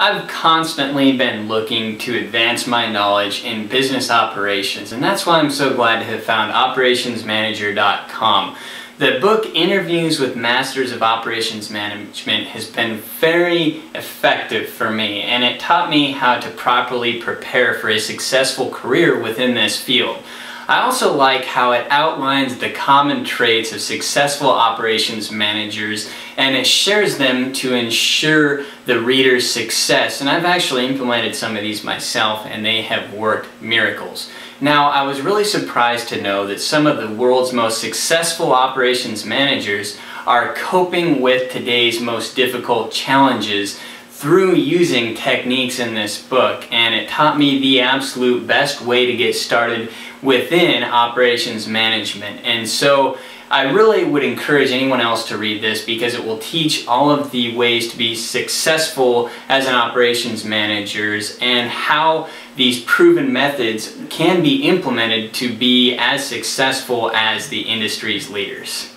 I've constantly been looking to advance my knowledge in business operations, and that's why I'm so glad to have found operationsmanager.com. The book Interviews with Masters of Operations Management has been very effective for me, and it taught me how to properly prepare for a successful career within this field. I also like how it outlines the common traits of successful operations managers and it shares them to ensure the reader's success. And I've actually implemented some of these myself and they have worked miracles. Now, I was really surprised to know that some of the world's most successful operations managers are coping with today's most difficult challenges through using techniques in this book and it taught me the absolute best way to get started within operations management and so I really would encourage anyone else to read this because it will teach all of the ways to be successful as an operations managers and how these proven methods can be implemented to be as successful as the industry's leaders.